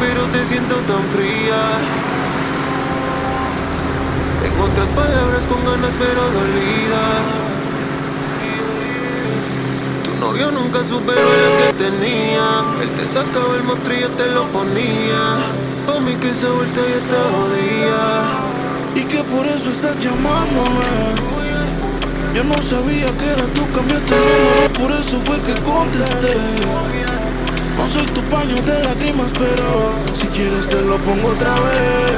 pero te siento tan fría. En otras palabras, con ganas pero dolida. Tu novio nunca superó lo que tenía. Él te sacaba el mostrillo, te lo ponía. Pa' mí que se vuelta y te odia. Y que por eso estás llamándome. Yo no sabía que era tú, cambiaste el número, por eso fue que contesté soy tu paño de lágrimas, pero si quieres te lo pongo otra vez.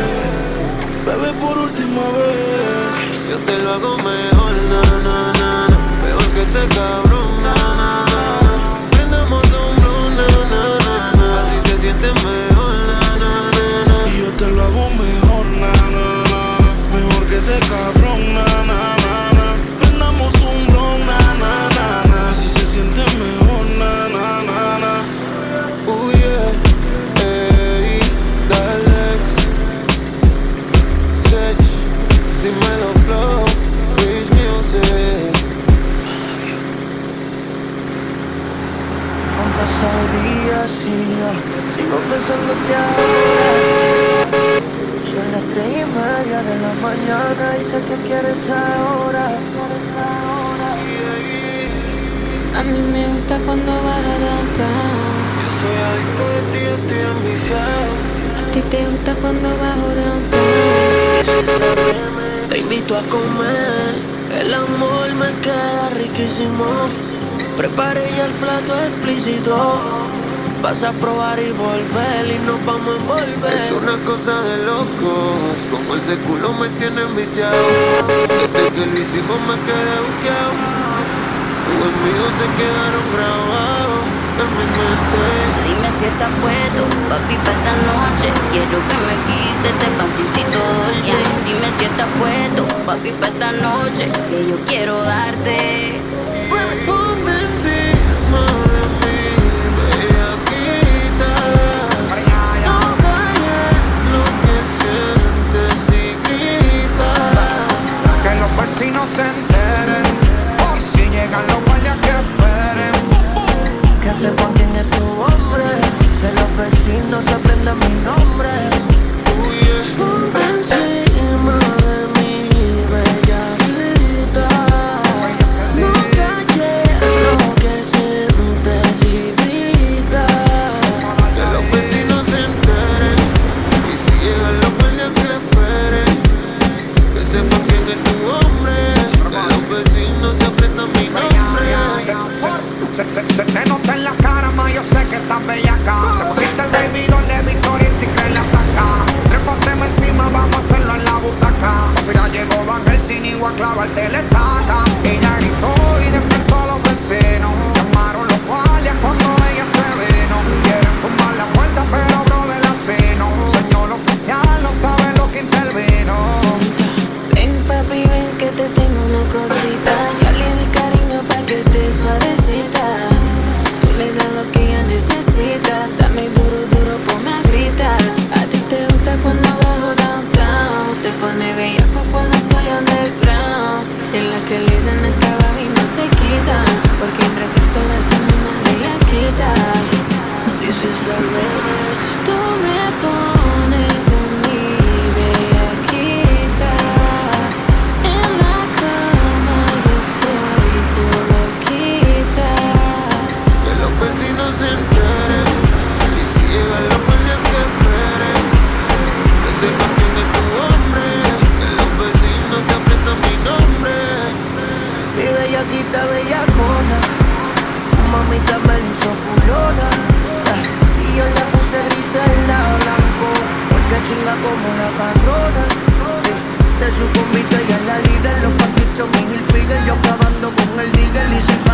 Bebé, por última vez. Yo te lo hago mejor, na. Mejor que se cabrón. ahora. Son las tres y media de la mañana y sé que quieres ahora. A mí me gusta cuando vas a downtown. Yo soy adicto de ti, estoy ambiciado. A ti te gusta cuando bajo downtown. Te invito a comer, el amor me queda riquísimo. Preparé ya el plato explícito. Vas a probar y volver y nos vamos a envolver. Es una cosa de locos, como ese culo me tiene enviciado. Desde que lo hicimos me quedé buqueado. Tus envidios se quedaron grabados en mi mente. Dime si estás puesto, papi, para esta noche. Quiero que me quites este panticito dolce. Dime si estás puesto, papi, para esta noche. Que yo quiero darte. Yo acabando con el Miguel y se